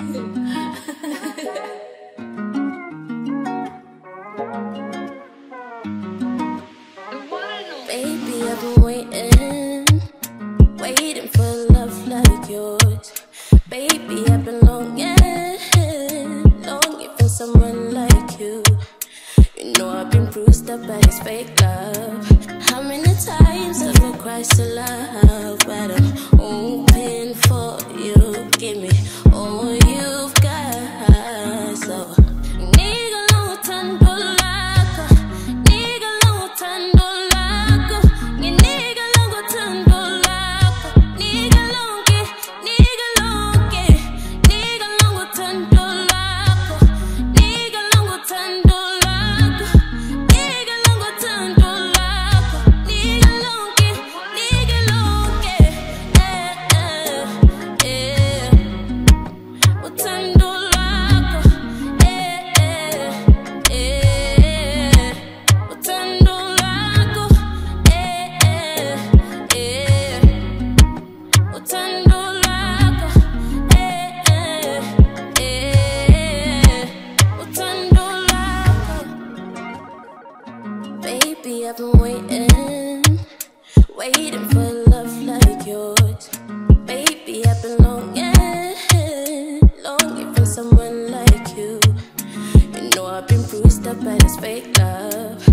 Baby, I've been waiting, waiting for love like yours. Baby, I've been longing, longing for someone like you. You know I've been bruised up by this fake love. How many times have I cried so loud? honey, I've been waiting Waiting for love like yours. Baby, I've been longing Longing for someone like you. You know I've been bruised up by this fake love.